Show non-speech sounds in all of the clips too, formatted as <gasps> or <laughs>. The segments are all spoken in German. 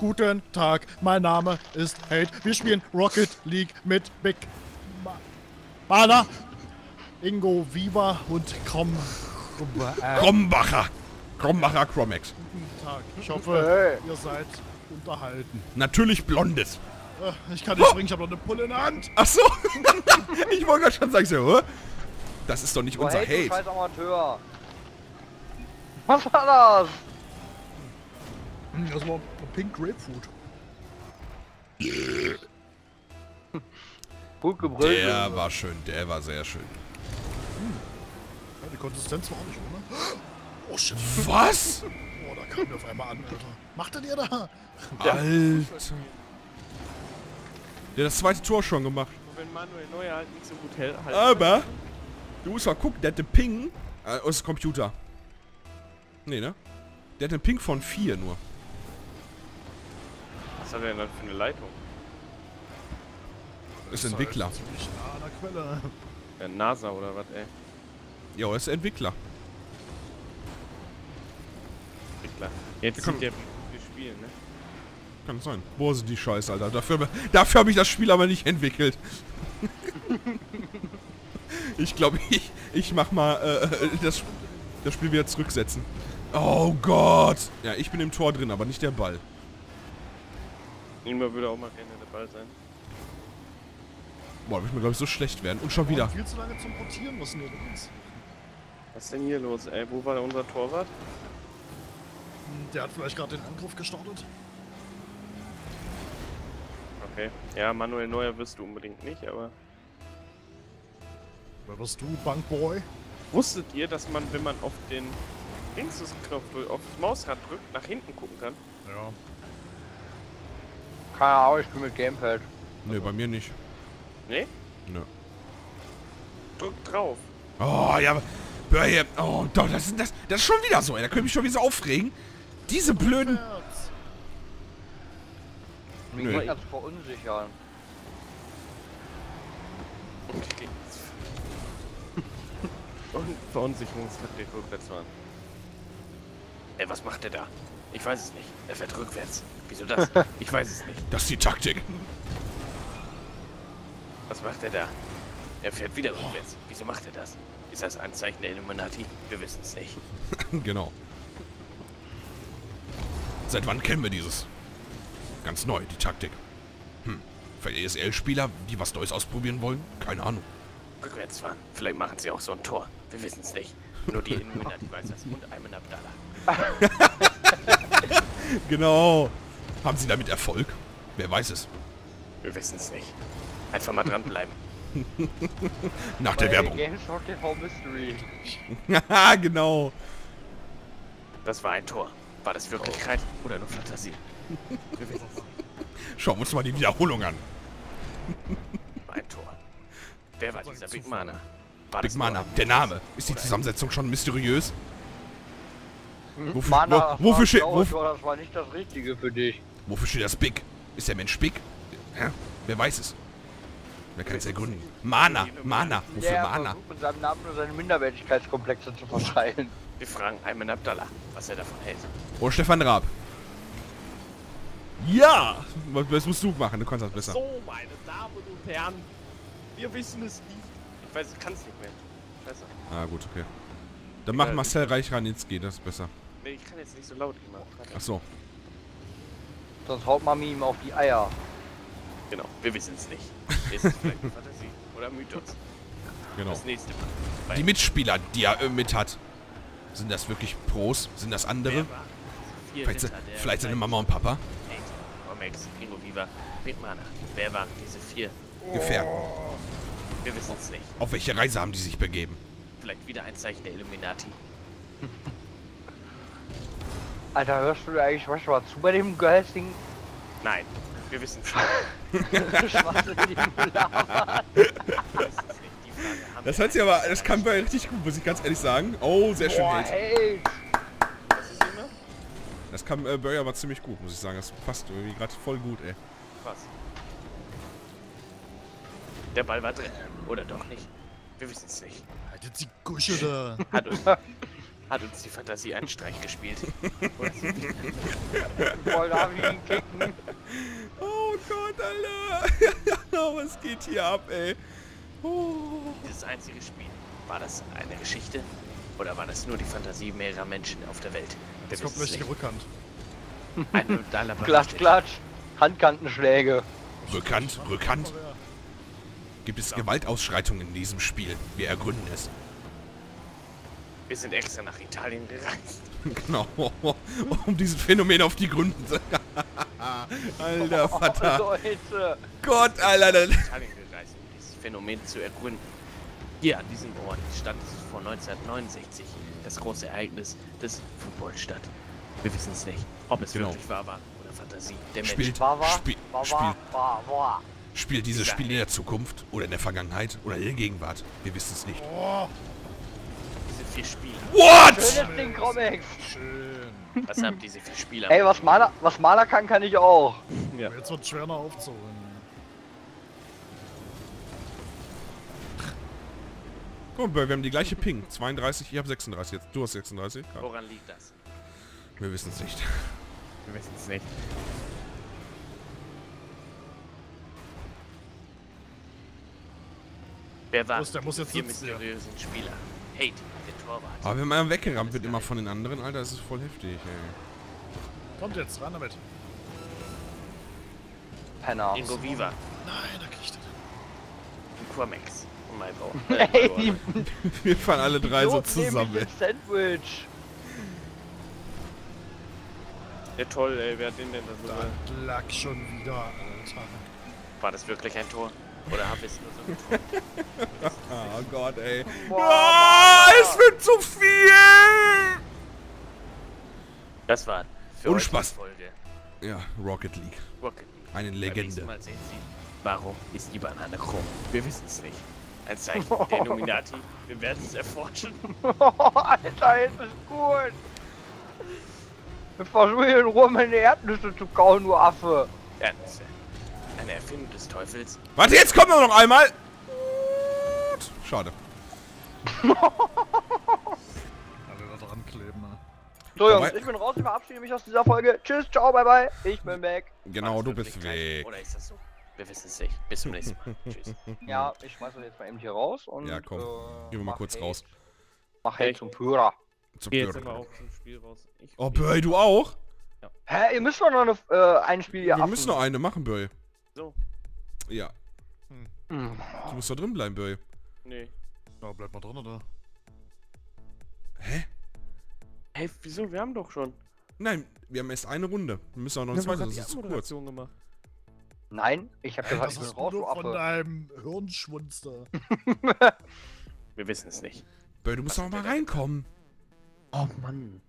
Guten Tag, mein Name ist Hate. Wir spielen Rocket League mit Big Ma Bana, Ingo Viva und Krom. Krombacher. Krombacher Chromex. Guten Tag. Ich hoffe, ihr seid unterhalten. Natürlich blondes. Äh, Ich kann nicht springen, ich habe noch eine Pulle in der Hand. Ach so. <laughs> ich wollte gerade schon sagen, so, hä? das ist doch nicht Oh, unser du Hate. scheiß Amateur. Was war das? Hm, Das war Pink Grapefruit. <laughs> Gut gebrüllt. Der war schön, der war sehr schön. Ja, die Konsistenz war auch nicht ohne. <gasps> Oh shit. Was? Oh, da kam mir auf einmal an, Alter. Macht denn ihr da? Alter. Der hat das zweite Tor schon gemacht. Wenn Manuel Neuer halt nicht so gut hält. Aber, du musst mal gucken, der hat den Ping äh, aus dem Computer. Nee, ne? Der hat einen Ping von 4 nur. Was hat er denn dann für eine Leitung? Ist Entwickler. Ziemlich nah an der Quelle. Ja, NASA oder was, ey? Ja, ist Entwickler. Entwickler. Jetzt komm. sind der wir spielen, ne? Kann sein. Boah, sind die Scheiße, Alter. Dafür, dafür habe ich das Spiel aber nicht entwickelt. <laughs> ich glaube, ich, ich mach mal äh, das, das Spiel wieder zurücksetzen. Oh Gott. Ja, ich bin im Tor drin, aber nicht der Ball. Irgendwann würde auch mal gerne der Ball sein. Boah, da wird mir, glaube ich, so schlecht werden. Und schon wieder. Viel zu lange zum Portieren, was denn hier los? Was ist denn hier los, ey? Wo war unser Torwart? Hm, Der hat vielleicht gerade den Angriff gestartet. Okay. Ja, Manuel Neuer wirst du unbedingt nicht, aber... Wer bist du, Bankboy? Wusstet ihr, dass man, wenn man auf den Linksknopf drückt, auf das Mausrad drückt, nach hinten gucken kann? Ja. Keine Ahnung, ich bin mit Gamepad. Nee, bei mir nicht. Nee? Nö. Drück drauf. Oh, ja, aber. Hör hier. Oh, doch, das ist, das, das ist schon wieder so, ey. Da könnte ich mich schon wieder so aufregen. Diese blöden. Mich Nö. Zu verunsichern. Okay. <laughs> Und Verunsicherungstaktik rückwärts fahren. Ey, was macht der da? Ich weiß es nicht. Er fährt rückwärts. Wieso das? <laughs> Ich weiß es nicht. Das ist die Taktik. Was macht er da? Er fährt wieder rückwärts. Wieso macht er das? Ist das ein Zeichen der Illuminati? Wir wissen es nicht. <laughs> genau. Seit wann kennen wir dieses? Ganz neu, die Taktik. Hm. Für ESL-Spieler, die was Neues ausprobieren wollen? Keine Ahnung. Rückwärts fahren. Vielleicht machen sie auch so ein Tor. Wir wissen es nicht. Nur die Illuminati weiß das. Und Ayman Abdallah. <laughs> Genau. Haben sie damit Erfolg? Wer weiß es. Wir wissen es nicht. Einfach mal dranbleiben. <laughs> Nach der Werbung. Haha, <laughs> genau. Das war ein Tor. War das Wirklichkeit oder nur Fantasie? Wir wissen es. Schauen wir uns mal die Wiederholung an. Ein Tor. Wer war dieser Big Mana? War Big Mana, der Name. Ist die Zusammensetzung schon mysteriös? Wofür, Mana, wo, wofür, steht, schlau, wo, Tor, das war nicht das Richtige für dich. wofür steht das Big? Ist der Mensch Big? Hä? Wer weiß es? Wer kann es ergründen? Mana, Mana. Wofür Der Mana? versucht mit seinem Namen nur seine Minderwertigkeitskomplexe zu verschreien. Wir fragen Ayman Abdallah, was er davon hält. Oder Stefan Raab. Ja! Was, was musst du machen? Du kannst das besser. So, meine Damen und Herren, wir wissen es nicht. Ich weiß, ich kann es nicht mehr. Scheiße. Ah, gut, okay. Dann mach. Marcel Reichranitzky, das ist besser. Nee, ich kann jetzt nicht so laut immer. Ach so. Sonst haut Mami ihm auf die Eier. Genau, wir wissen es nicht. Ist es vielleicht eine Fantasie oder Mythos? Genau. Das nächste Mal. Bei Die Mitspieler, die er äh, mit hat. Sind das wirklich Pros? Sind das andere? Vielleicht, Ritter vielleicht seine? Mama und Papa? Nate, Romex, Ingo Viva, Big Mana. Wer waren diese vier? Gefährten. Wir wissen es nicht. Auf welche Reise haben die sich begeben? Vielleicht wieder ein Zeichen der Illuminati. <laughs> Alter, hörst du eigentlich manchmal zu bei dem geistigen Nein, wir wissen es nicht. <laughs> Das hat sie aber, das kam bei richtig gut, muss ich ganz ehrlich sagen. Oh, sehr schön, Boah, ey. Das kam äh, Burger aber ziemlich gut, muss ich sagen. Das passt irgendwie gerade voll gut, ey. Was? Der Ball war drin. Oder doch nicht? Wir wissen es nicht. Haltet die Gusche da. <laughs> Hat uns. <laughs> hat uns die Fantasie einen Streich gespielt. Voll darf ich ihn kicken. Oh Gott, Alter. <laughs> Was geht hier ab, ey? Oh. Dieses einzige Spiel, war das eine Geschichte? Oder war das nur die Fantasie mehrerer Menschen auf der Welt? Wir Jetzt kommt gleich die. Rückhand. Ein totaler Klatsch, klatsch. Handkantenschläge. Rückhand, Rückhand. Gibt es Gewaltausschreitungen in diesem Spiel? Wir ergründen es. Wir sind extra nach Italien gereist. <laughs> Genau. Um diesem Phänomen auf die Gründen zu... <laughs> Alter Vater. <laughs> Leute. Gott, Alter. das- Italien gereist, um dieses Phänomen zu ergründen. Hier an diesem Ort stand vor 1969 das große Ereignis des Football statt. Wir wissen es nicht, ob es Genau. wirklich wahr war oder Fantasie. Der Mensch Spielt, War, war, spiel, war, spiel, war, war, war. Spielt dieses Spiel in der Zukunft oder in der Vergangenheit oder in der Gegenwart? Wir wissen es nicht. Oh, diese vier Spieler. What? Schönes Ding, schön. Was haben diese vier Spieler? Ey, was Maler, was Maler kann, kann ich auch. Ja. Jetzt wird schwer noch aufzuholen. Guck mal, wir haben die gleiche Ping. 32, ich habe 36 jetzt. Du hast 36. Ja. Woran liegt das? Wir wissen es nicht. Wir wissen es nicht. Wer war der muss jetzt ja. mysteriösen Spieler? Hate, der Torwart. Aber wenn man weggerammt wird immer von den anderen, Alter, das ist voll heftig, ey. Kommt jetzt, ran damit. Penner. Ingo Viva Nein, da krieg ich den. und Quamex. Und Maibau. <laughs> Ey, <laughs> Wir fahren alle drei so zusammen, ins Sandwich. Ja toll, ey, wer hat den denn da so? Da lag schon wieder, Alter. War das wirklich ein Tor? Oder haben wir es nur so getan? <laughs> Oh Gott, ey. Boah, Ah, es wird zu viel! Das war für euch Spaß. die Folge. Ja, Rocket League. Rocket League. Eine Legende. Mal sehen Sie, warum ist die Banane krumm? Wir wissen es nicht. Ein Zeichen <laughs> der Illuminati. Wir werden <laughs> es erforschen. Alter, jetzt ist gut. Wir versuchen hier in Ruhe meine Erdnüsse zu kauen, du Affe. Ernste. Eine Erfindung des Teufels. Warte, jetzt kommen wir noch einmal! Gut. Schade. Ne? So Jungs, ich bin raus, ich verabschiede mich aus dieser Folge. Tschüss, ciao, bye bye. Ich bin weg. Genau, du bist weg. Oder ist das so? Wir wissen es nicht. Bis zum nächsten Mal. <laughs> Tschüss. Ja, ich schmeiß das jetzt mal eben hier raus und. Ja, komm. Äh, Gehen wir mal mach kurz Hate- raus. Mach Ich- zum Pyra. Zum Geh jetzt Bürger. aber auch zum Spiel raus. Ich Oh, Böll, du auch? Hä, ihr müsst doch noch eine, äh, ein Spiel hier Wir müssen noch eine machen, Böll. So. Ja, Hm. du musst da drin bleiben, Böll. Nee. Ja, bleib mal drin, oder? Hä? Hey, wieso? Wir haben doch schon. Nein, wir haben erst eine Runde. Wir müssen auch noch eine zweite, das ist zu kurz. gemacht. Nein, ich hab Ey, gesagt, ich bin raus, von deinem Hirnschwunz da. <laughs> Wir wissen es nicht. Böll, du musst doch mal reinkommen. Oh Mann.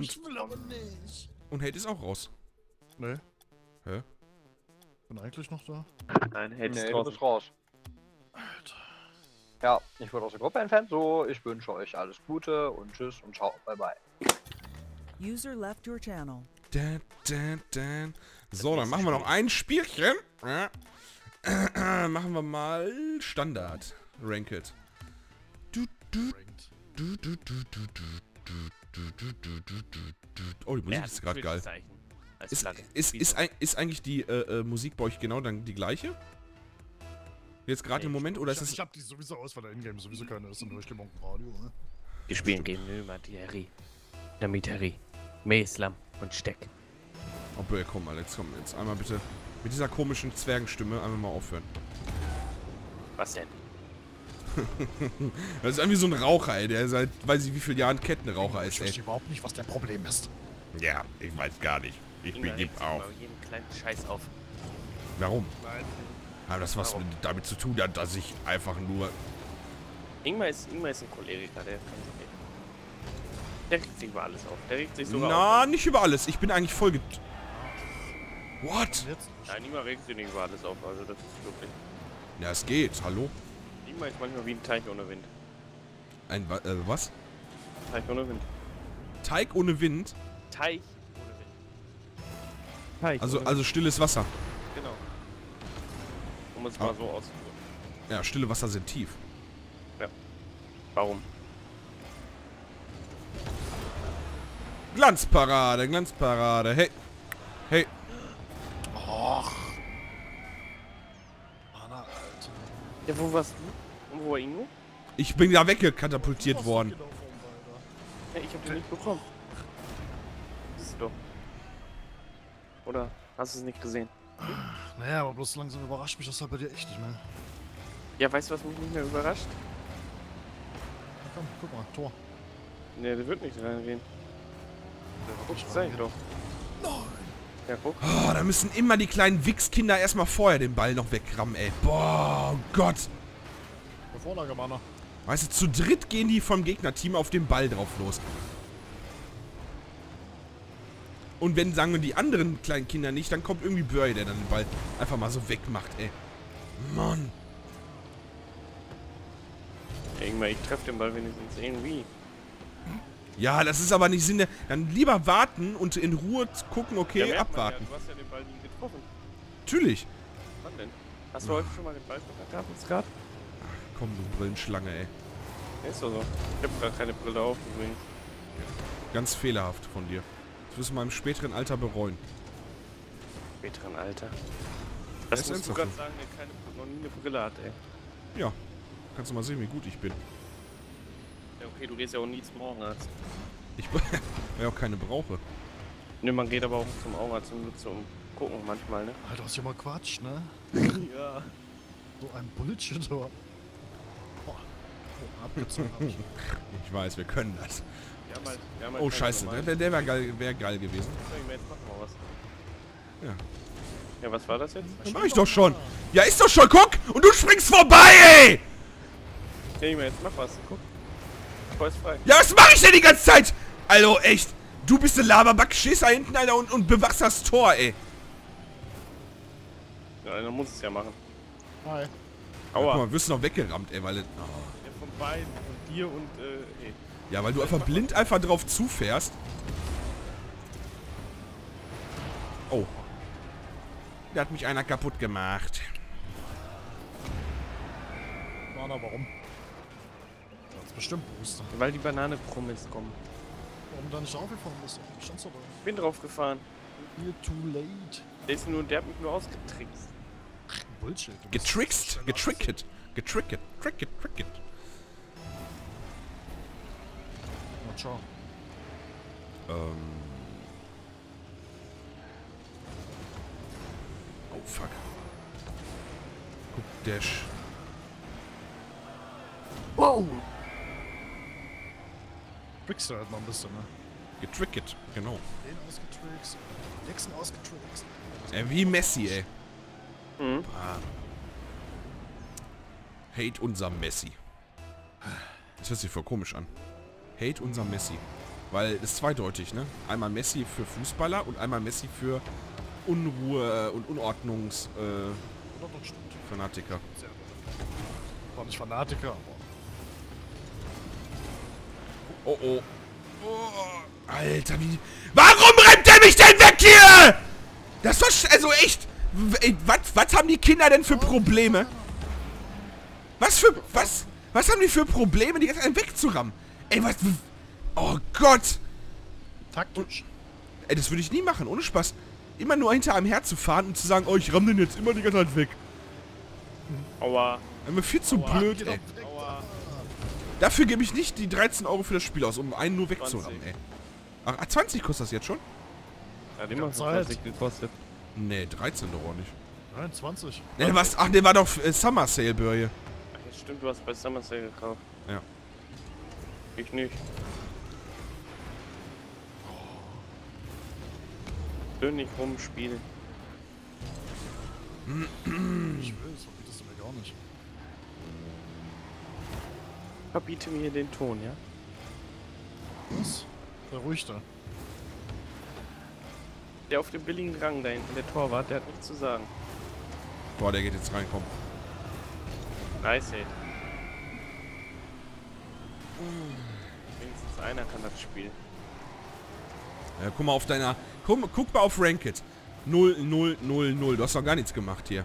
Ich will aber nicht. Und Hate ist auch raus. Nee. Hä? Bin eigentlich noch da? Nein, hätte Nee, du bist raus. Alter. Ja, ich wurde aus der Gruppe entfernt, so, ich wünsche euch alles Gute und tschüss und ciao, bye bye. User left your channel. Da, da, da. So, dann machen wir noch ein Spielchen. Ja. machen wir mal Standard. Ranked. Du, du, du, du, du, du, du, du, du, du, du, du, du, du. Oh, die Musik ist gerade geil. Als Ist, Flagge. ist, ist, ist eigentlich die äh, äh, Musik bei euch genau dann die gleiche? Jetzt gerade Nee, im Moment oder ist ich, es... ich hab die sowieso aus, weil der Ingame sowieso keine ist und durchgemonkten Radio, ne? Wir spielen gegen Nömatierie, Namiteri, Meslam und Steck. Oh, Böll, komm, Alex, komm, jetzt einmal bitte mit dieser komischen Zwergenstimme einmal mal aufhören. Was denn? <laughs> Das ist irgendwie so ein Raucher, ey, der seit weiß ich wie vielen Jahren Kettenraucher Ich ist, verstehe ey. überhaupt nicht, was der Problem ist. Ja, ich weiß gar nicht. Ich Ingmar begib auf. über jeden kleinen Scheiß auf. Warum? Nein. Hat das was Warum? mit, damit zu tun dass ich einfach nur... Ingmar ist, Ingmar ist ein Choleriker, der kann sich nicht. Der regt sich über alles auf. Der regt sich sogar Na, auf. nicht über alles. Ich bin eigentlich voll get... What? Nein, Ingmar regt sich nicht über alles auf, also das ist wirklich. Ja, es geht. Hallo? Ingmar ist manchmal wie ein Teich ohne Wind. Ein äh, was? Teich ohne Wind. Teig ohne Wind? Teich. Teich Also, also stilles Wasser. Genau. Um es Ah. mal so auszudrücken. Ja, stille Wasser sind tief. Warum? Glanzparade, Glanzparade. Hey. Hey. Och. Mana, Alter. Ja, wo warst du? Und wo war Ingo? Ich bin da weggekatapultiert worden. Ja, ich hab den nicht bekommen. Siehst du doch. Oder hast du es nicht gesehen? Naja, aber bloß langsam überrascht mich das halt bei dir echt nicht mehr. Ja, weißt du, was mich nicht mehr überrascht? Na komm, guck mal, Tor. Ne, der wird nicht reingehen. Der Guck, reingehen. doch. Ja, guck. Oh, da müssen immer die kleinen Wichskinder erstmal vorher den Ball noch wegrammen, ey. Boah, oh Gott. Der Vorlage, Mana. Weißt du, zu dritt gehen die vom Gegnerteam auf den Ball drauf los. Und wenn, sagen wir, die anderen kleinen Kinder nicht, dann kommt irgendwie Burry, der dann den Ball einfach mal so wegmacht, ey. Mann. Irgendwann, ich treffe den Ball wenigstens irgendwie. Ja, das ist aber nicht Sinn. der- Dann lieber warten und in Ruhe gucken, okay, Ja, abwarten. Ja, du hast ja den Ball nie getroffen. Natürlich. Wann denn? Hast du heute schon mal den Ball gehabt gerade? Komm, du Brillenschlange, ey. Ja, ist doch so. Ich hab gerade keine Brille auf übrigens. Ganz fehlerhaft von dir. Das wirst du mal im späteren Alter bereuen. Späteren Alter. Das ist musst du gerade sagen, der keine, noch nie eine Brille hat, ey. Ja. Kannst du mal sehen, wie gut ich bin. Ja, okay, du gehst ja auch nie zum Augenarzt. Ich <laughs> weil ich auch keine brauche. Ne, man geht aber auch zum Augenarzt und nur zum Gucken manchmal, ne? Alter, was hier mal Quatsch, ne? Ja. So ein Bullshit, aber. Abgezogen ich. Ich weiß, wir können das. Wir haben halt, wir haben halt Oh, scheiße. normalen- Der, der wäre geil, wär geil gewesen. Ja. Ja, was war das jetzt? Das mach ich doch schon. Ja, ist doch schon. Guck! Und du springst vorbei, ey! Ich mir, jetzt mach was. Guck. Ist frei. Ja, was mache ich denn die ganze Zeit? Also, echt. Du bist ein Laberback, stehst da hinten, Alter, und, und bewachst das Tor, ey. Ja, dann muss es ja machen. Hi. Ja, guck Aua. mal, wirst du noch weggerammt, ey, weil... Oh. Beiden. Von dir und, äh, hey. Ja, weil du einfach blind einfach drauf zufährst. Oh. Da hat mich einer kaputt gemacht. Mana, warum? Ganz bestimmt Booster. Weil die Banane Promis kommen. Warum da nicht aufgefahren bist? Standst du bin drauf gefahren. You're too late. Der ist nur, der hat mich nur ausgetrickst. Bullshit. Getrickst, getricket, getricket, tricket, tricket. Ciao. Ähm. Oh, fuck. Guck, Dash. Trickst du halt mal ein bisschen, ne? Getricket, genau. Den ausgetrickst. Jackson ausgetrickst. Äh, wie Messi, ey. Mhm. Ah. Hate unser Messi. Das hört sich voll komisch an. Hate unser Messi. Weil es ist zweideutig, ne? Einmal Messi für Fußballer und einmal Messi für Unruhe und Unordnungsfanatiker. Äh, Oder doch stimmt. Fanatiker. War nicht Fanatiker, aber. oh oh. Oh, Alter, wie... Warum rennt der mich denn weg hier? Das war... Also echt... Was, was haben die Kinder denn für Probleme? Was für... Was... Was haben die für Probleme, die ganze Zeit wegzurammen? Ey, was... Oh Gott. Taktisch. Ey, das würde ich nie machen, ohne Spaß. Immer nur hinter einem herzufahren und zu sagen, oh, ich ramm den jetzt immer die ganze Zeit weg. Aua. Immer viel zu blöd, Geh ey. Aua. Dafür gebe ich nicht die 13 Euro für das Spiel aus, um einen nur 20. wegzurammen, ey. Ach, ah, 20 kostet das jetzt schon? Hat immer Zeit. 20 gekostet. Nee, 13 doch auch nicht. 23. Nee, was? Ach, der war doch äh, Summer Sale, Börje. Ach, ja, stimmt, du hast bei Summer Sale gekauft. Ja. Ich nicht. Schön nicht rumspielen. Ich will, das verbietest du mir gar nicht. Verbiete mir den Ton, ja? Was? Sei ruhig da. Der auf dem billigen Rang da hinten, der Torwart, der hat nichts zu sagen. Boah, der geht jetzt rein, komm. Nice, ey. Wenigstens einer kann das Spiel. Ja, guck mal auf deiner... Guck, guck mal auf Ranked. 0, 0, 0, 0. Du hast doch gar nichts gemacht hier.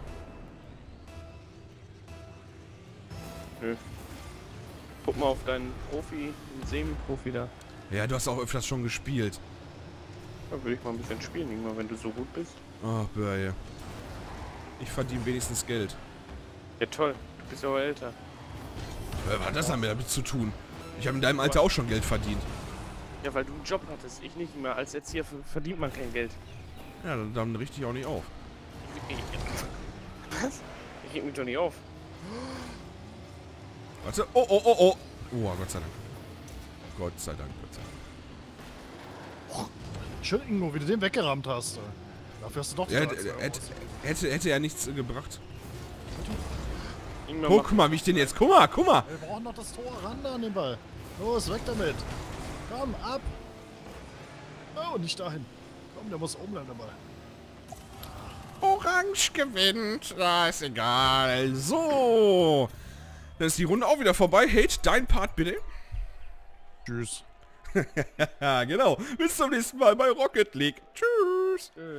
Nö. Guck mal auf deinen Profi, den Semi-Profi da. Ja, du hast auch öfters schon gespielt. Da würde ich mal ein bisschen spielen, Ingmar, wenn du so gut bist. Oh, Börje. Ich verdiene wenigstens Geld. Ja toll, du bist aber älter. Was hat das damit zu tun? Ich habe in deinem Alter auch schon Geld verdient. Ja, weil du einen Job hattest, ich nicht mehr. Als Erzieher ver- verdient man kein Geld. Ja, dann, dann richte ich auch nicht auf. Was? Ich reg mich doch nicht auf. Warte. Oh, oh, oh, oh. Oh, Gott sei Dank. Gott sei Dank, Gott sei Dank. Schön, Ingo, wie du den weggerammt hast. Dafür hast du doch Ja, hätte, hätte, hätte ja nichts gebracht. Ingmar, Oh, guck mal, wie ich den jetzt... Guck mal, guck mal. Wir brauchen noch das Tor ran da an den Ball. Los, weg damit. Komm, ab. Oh, nicht dahin. Komm, der muss umbleiben, der Ball. Orange gewinnt. Ah, ist egal. So. Dann ist die Runde auch wieder vorbei. Hate, dein Part bitte. Tschüss. <laughs> Genau. Bis zum nächsten Mal bei Rocket League. Tschüss.